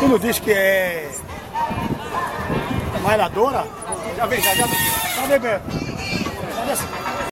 Quando diz que é bailadora, Já vem, já, já vem. Cadê, Beto?